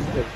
it?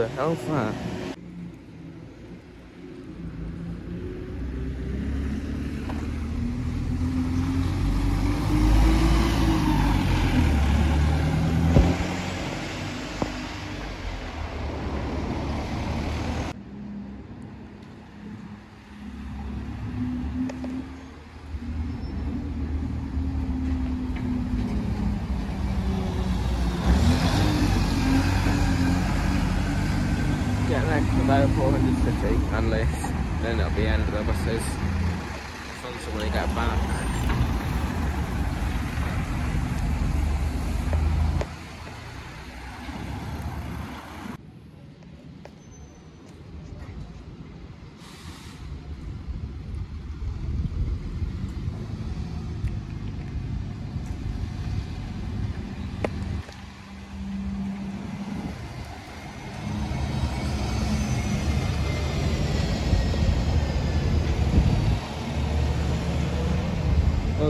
The hell's that? Get next to about 400 city unless then it'll be end of the buses. From when we get back.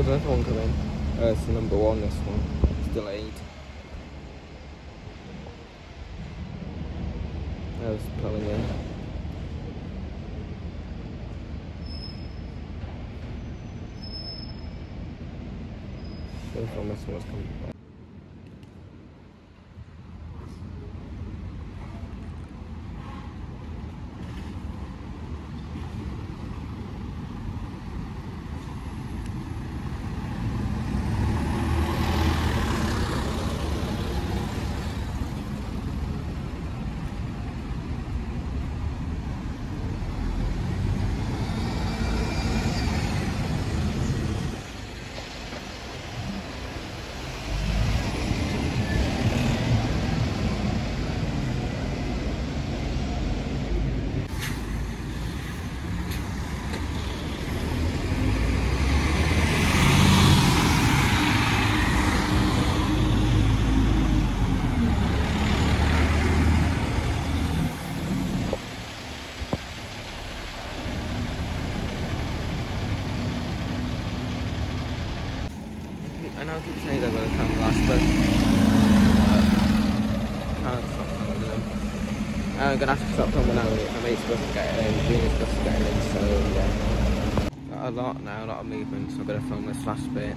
There's another one coming. Uh, it's the number one, this one. It's delayed. I was pulling in. This one, this was coming. I know I keep saying they're going to come last, but uh. I'm going to have to stop filming now. My mate's supposed to get in, Gina's supposed to get in, so yeah. Got a lot now, a lot of movement, so I'm going to film this last bit.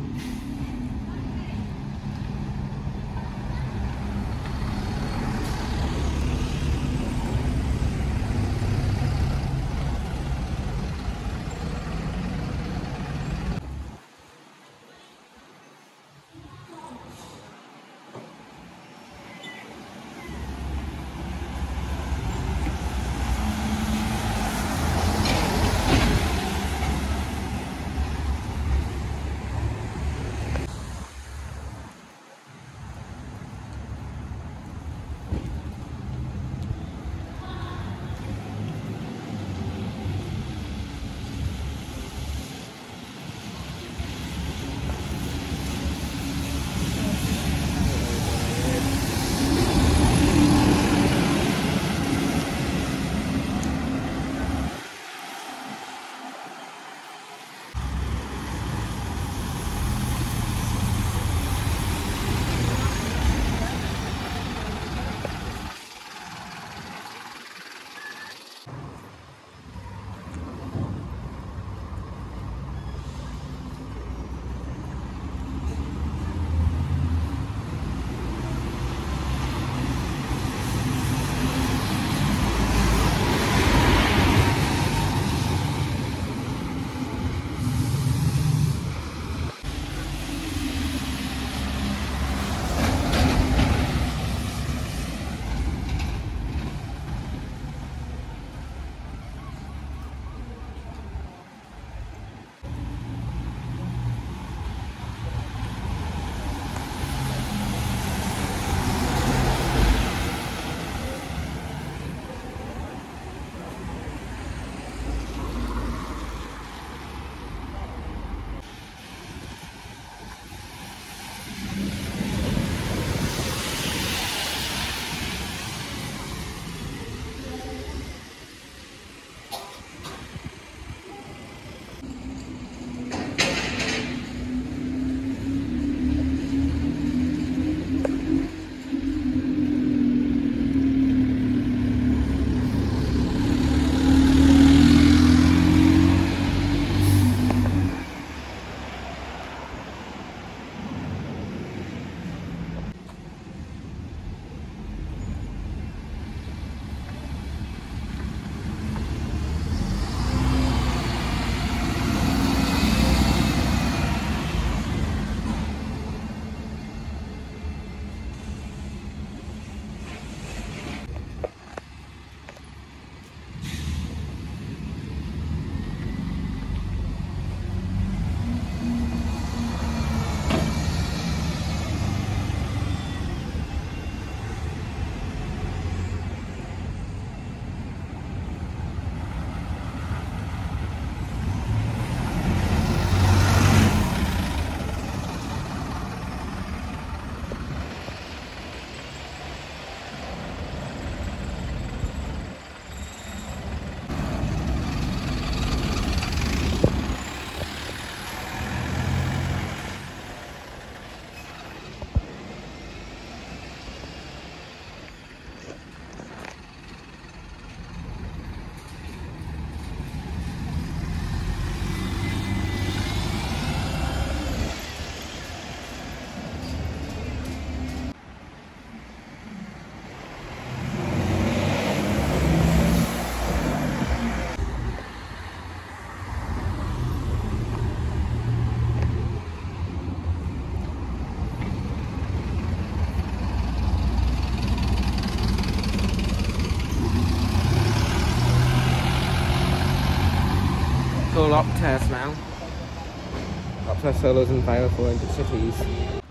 Full test now. Optare Solos in 5 or 400 cities.